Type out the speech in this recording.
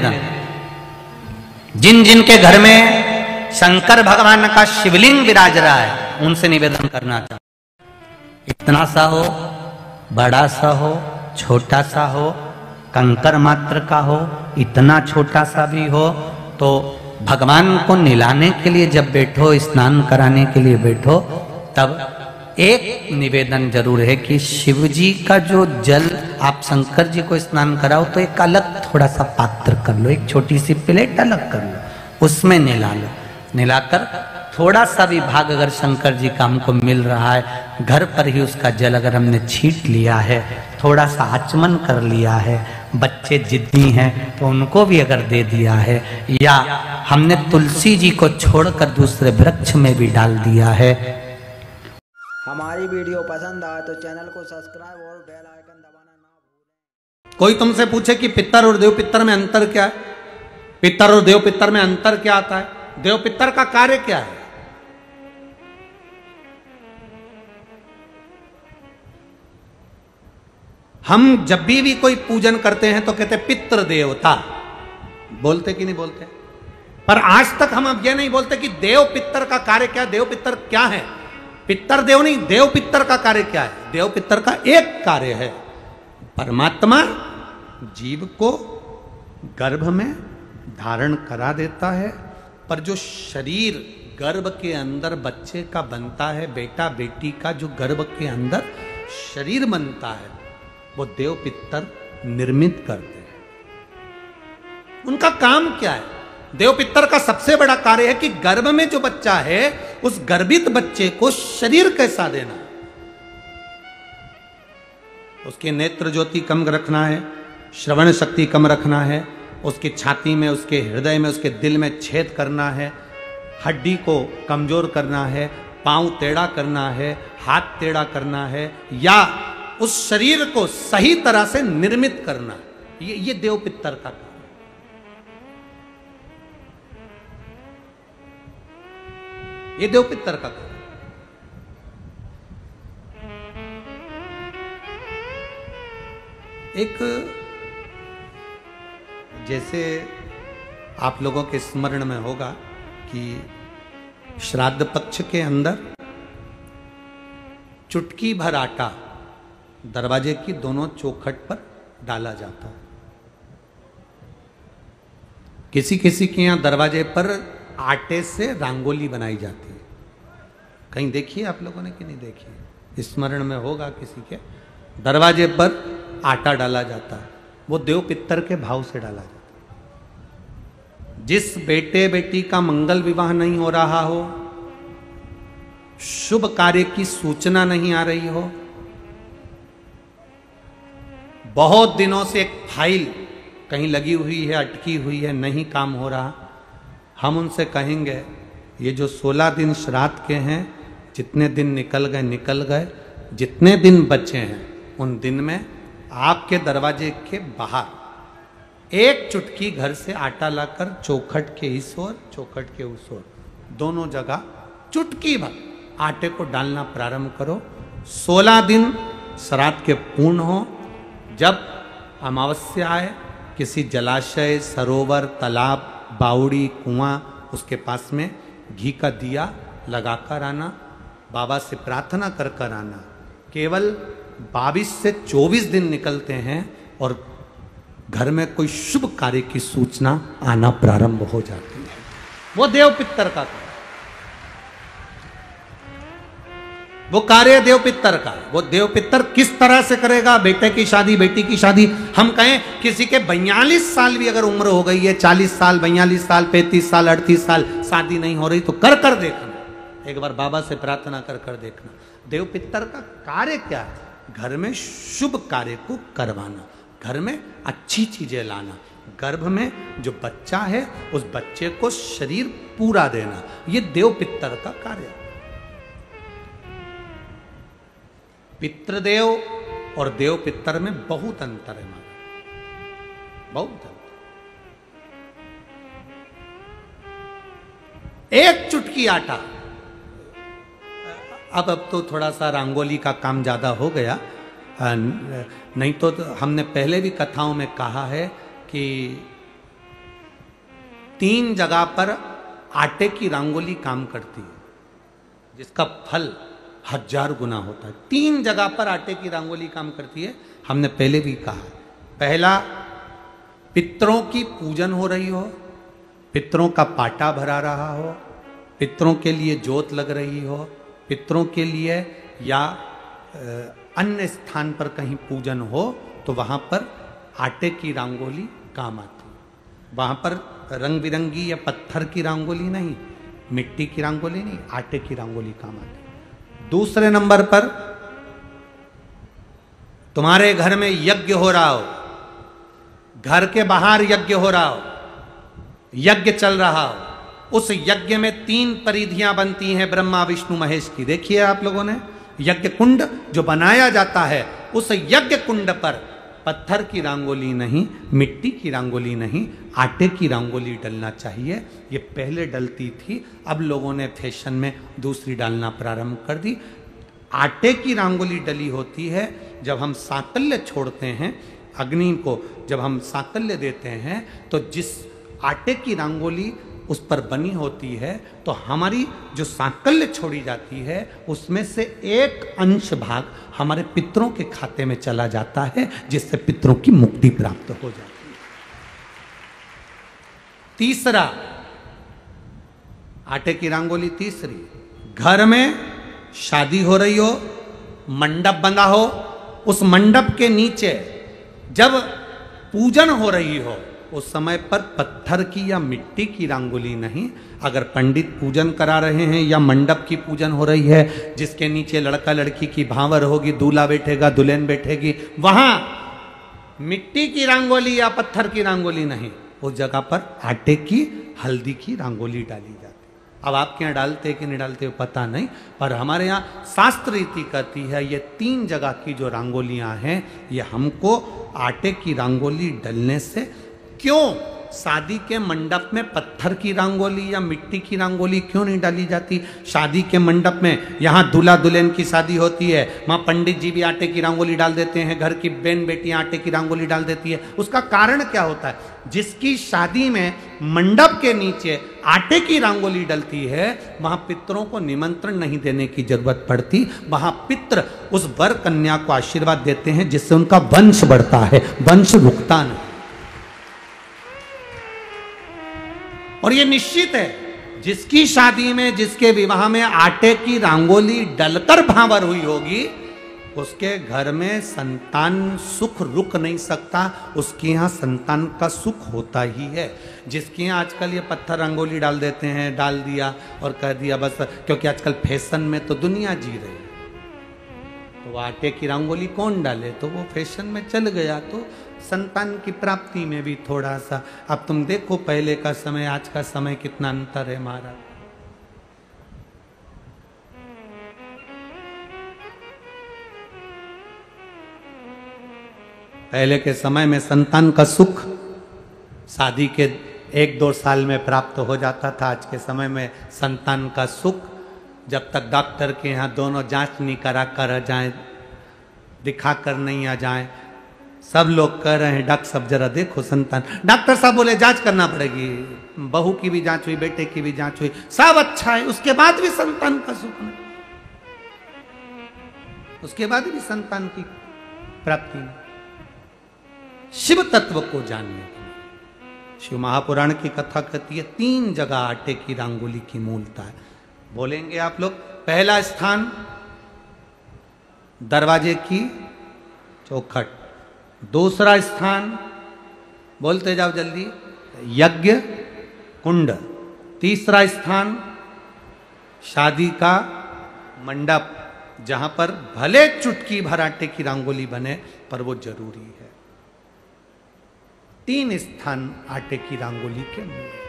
निवेदन जिन जिन के घर में शंकर भगवान का शिवलिंग विराज रहा है, उनसे निवेदन करना चाहता। इतना सा हो, बड़ा सा हो, छोटा सा हो, कंकर मात्र का हो, इतना छोटा सा भी हो तो भगवान को निलाने के लिए जब बैठो, स्नान कराने के लिए बैठो, तब एक निवेदन ज़रूर है कि शिव जी का जो जल, आप शंकर जी को स्नान कराओ तो एक अलग थोड़ा सा पात्र कर लो, एक छोटी सी प्लेट अलग कर लो, उसमें निला लो। निलाकर थोड़ा सा भी भाग अगर शंकर जी का हमको मिल रहा है, घर पर ही उसका जल अगर हमने छीट लिया है थोड़ा सा आचमन कर लिया है, बच्चे जिद्दी हैं तो उनको भी अगर दे दिया है, या हमने तुलसी जी को छोड़कर दूसरे वृक्ष में भी डाल दिया है हमारी वीडियो पसंद आए तो चैनल को सब्सक्राइब और बेल आइकन दबाना ना भूलें। कोई तुमसे पूछे कि पितर और देव पितर में अंतर क्या है? पितर और देव पितर में अंतर क्या आता है? देव पितर का कार्य क्या है? हम जब भी भी कोई पूजन करते हैं तो कहते हैं पितृ देवता। बोलते कि नहीं बोलते? पर आज तक हम अब यह नहीं बोलते कि देव पितर का कार्य क्या देव पितर क्या है। पितर देव नहीं, देव पितर का कार्य क्या है? देव पितर का एक कार्य है। परमात्मा जीव को गर्भ में धारण करा देता है, पर जो शरीर गर्भ के अंदर बच्चे का बनता है, बेटा बेटी का जो गर्भ के अंदर शरीर बनता है, वो देव पितर निर्मित करते हैं। उनका काम क्या है? देव पितर का सबसे बड़ा कार्य है कि गर्भ में जो बच्चा है, उस गर्भित बच्चे को शरीर कैसा देना? उसके नेत्र ज्योति कम रखना है, श्रवण शक्ति कम रखना है, उसकी छाती में, उसके हृदय में, उसके दिल में छेद करना है, हड्डी को कमज़ोर करना है, पाँव टेढ़ा करना है, हाथ टेढ़ा करना है, या उस शरीर को सही तरह से निर्मित करना। ये ये देव पितर का काम ये देव पितर का काम एक जैसे आप लोगों के स्मरण में होगा कि श्राद्ध पक्ष के अंदर चुटकी भर आटा दरवाजे की दोनों चौखट पर डाला जाता है। किसी किसी के यहाँ दरवाजे पर आटे से रंगोली बनाई जाती है। कहीं देखिए आप लोगों ने कि नहीं देखी स्मरण में होगा किसी के। दरवाजे पर आटा डाला जाता है। वो देव पित्तर के भाव से डाला जाता है। जिस बेटे बेटी का मंगल विवाह नहीं हो रहा हो, शुभ कार्य की सूचना नहीं आ रही हो, बहुत दिनों से एक फ़ाइल कहीं लगी हुई है, अटकी हुई है, नहीं काम हो रहा हम उनसे कहेंगे, ये जो 16 दिन श्राद्ध के हैं, जितने दिन निकल गए निकल गए, जितने दिन बचे हैं, उन दिन में आपके दरवाजे के बाहर एक चुटकी घर से आटा लाकर चौखट के इस ओर, चौखट के उस ओर, दोनों जगह चुटकी भर आटे को डालना प्रारंभ करो। 16 दिन श्राद्ध के पूर्ण हो। जब अमावस्या आए, किसी जलाशय, सरोवर, तालाब बावड़ी कुआँ उसके पास में घी का दिया लगाकर आना, बाबा से प्रार्थना कर कर आना। केवल 22 से 24 दिन निकलते हैं और घर में कोई शुभ कार्य की सूचना आना प्रारंभ हो जाती है। वो देव पित्तर का कार्य वो कार्य देव पित्तर का। वो देव पित्तर किस तरह से करेगा? बेटे की शादी, बेटी की शादी। हम कहें, किसी के बयालीस साल भी अगर उम्र हो गई है, चालीस साल, बयालीस साल, पैंतीस साल, अड़तीस साल, शादी नहीं हो रही तो कर कर देखना। एक बार बाबा से प्रार्थना कर कर देखना। देव पित्तर का कार्य क्या है? घर में शुभ कार्य को करवाना, घर में अच्छी चीज़ें लाना, गर्भ में जो बच्चा है, उस बच्चे को शरीर पूरा देना। ये देव पित्तर का कार्य है। पितृदेव और देव पितर में बहुत अंतर है माना बहुत अंतर। एक चुटकी आटा। अब अब तो थोड़ा सा रंगोली का काम ज़्यादा हो गया। नहीं तो हमने पहले भी कथाओं में कहा है कि तीन जगह पर आटे की रंगोली काम करती है, जिसका फल हज़ार गुना होता है। तीन जगह पर आटे की रंगोली काम करती है। हमने पहले भी कहा, पहला, पितरों की पूजन हो रही हो, पितरों का पाटा भरा रहा हो, पितरों के लिए जोत लग रही हो, पितरों के लिए या अन्य स्थान पर कहीं पूजन हो तो वहाँ पर आटे की रंगोली काम आती है। वहाँ पर रंग बिरंगी या पत्थर की रंगोली नहीं, मिट्टी की रंगोली नहीं, आटे की रंगोली काम आती दूसरे नंबर पर, तुम्हारे घर में यज्ञ हो रहा हो, घर के बाहर यज्ञ हो रहा हो, यज्ञ चल रहा हो, उस यज्ञ में तीन परिधियाँ बनती हैं ब्रह्मा, विष्णु, महेश की। देखिए आप लोगों ने यज्ञ कुंड जो बनाया जाता है, उस यज्ञ कुंड पर पत्थर की रंगोली नहीं, मिट्टी की रंगोली नहीं, आटे की रंगोली डलना चाहिए। ये पहले डलती थी, अब लोगों ने फ़ैशन में दूसरी डालना प्रारंभ कर दी। आटे की रंगोली डली होती है, जब हम साकल्य छोड़ते हैं, अग्नि को जब हम साकल्य देते हैं तो जिस आटे की रंगोली उस पर बनी होती है तो हमारी जो सांकल्य छोड़ी जाती है, उसमें से एक अंश भाग हमारे पितरों के खाते में चला जाता है, जिससे पितरों की मुक्ति प्राप्त हो जाती है। तीसरा, आटे की रंगोली तीसरी, घर में शादी हो रही हो, मंडप बंधा हो, उस मंडप के नीचे जब पूजन हो रही हो उस समय पर पत्थर की या मिट्टी की रंगोली नहीं। अगर पंडित पूजन करा रहे हैं या मंडप की पूजन हो रही है, जिसके नीचे लड़का लड़की की भावर होगी, दूल्हा बैठेगा, दुल्हन बैठेगी, वहाँ मिट्टी की रंगोली या पत्थर की रंगोली नहीं। उस जगह पर आटे की, हल्दी की रंगोली डाली जाती अब आपके यहाँ डालते कि नहीं डालते, पता नहीं, पर हमारे यहाँ शास्त्र रीति कहती है, ये तीन जगह की जो रंगोलियाँ हैं, ये हमको आटे की रंगोली डलने से क्यों? शादी के मंडप में पत्थर की रंगोली या मिट्टी की रंगोली क्यों नहीं डाली जाती? शादी के मंडप में यहाँ दूल्हा दुल्हन की शादी होती है वहाँ पंडित जी भी आटे की रंगोली डाल देते हैं, घर की बहन बेटियाँ आटे की रंगोली डाल देती है। उसका कारण क्या होता है? जिसकी शादी में मंडप के नीचे आटे की रंगोली डलती है, वहाँ पितरों को निमंत्रण नहीं देने की ज़रूरत पड़ती। वहाँ पित्र उस वर कन्या को आशीर्वाद देते हैं जिससे उनका वंश बढ़ता है वंश रुकता नहीं और ये निश्चित है, जिसकी शादी में, जिसके विवाह में आटे की रंगोली डलकर भावर हुई होगी, उसके घर में संतान सुख रुक नहीं सकता। उसके यहाँ संतान का सुख होता ही है। जिसके यहाँ आजकल ये पत्थर रंगोली डाल देते हैं, डाल दिया और कह दिया, बस, क्योंकि आजकल फ़ैशन में तो दुनिया जी रही है। तो आटे की रंगोली कौन डाले? तो वो फ़ैशन में चल गया। तो संतान की प्राप्ति में भी थोड़ा सा अब तुम देखो पहले का समय, आज का समय कितना अंतर है हमारा पहले के समय में संतान का सुख शादी के एक दो साल में प्राप्त हो जाता था। आज के समय में संतान का सुख जब तक डॉक्टर के यहाँ दोनों जाँच नहीं करा कर जाए, दिखा कर नहीं आ जाए, सब लोग कह रहे हैं, डॉक्टर साहब, जरा देखो संतान। डॉक्टर साहब बोले, जाँच करना पड़ेगी। बहू की भी जाँच हुई, बेटे की भी जाँच हुई, सब अच्छा है। उसके बाद भी संतान का सुख नहीं। उसके बाद भी संतान की प्राप्ति शिव तत्व को जानिए। शिव महापुराण की कथा कहती है, तीन जगह आटे की रंगोली की मूलता है। बोलेंगे आप लोग, पहला स्थान दरवाजे की चौखट। दूसरा स्थान, बोलते जाओ जल्दी, यज्ञ कुंड। तीसरा स्थान, शादी का मंडप, जहाँ पर भले चुटकी भराटे की रंगोली बने, पर वो ज़रूरी है। तीन स्थान आटे की रंगोली के मूल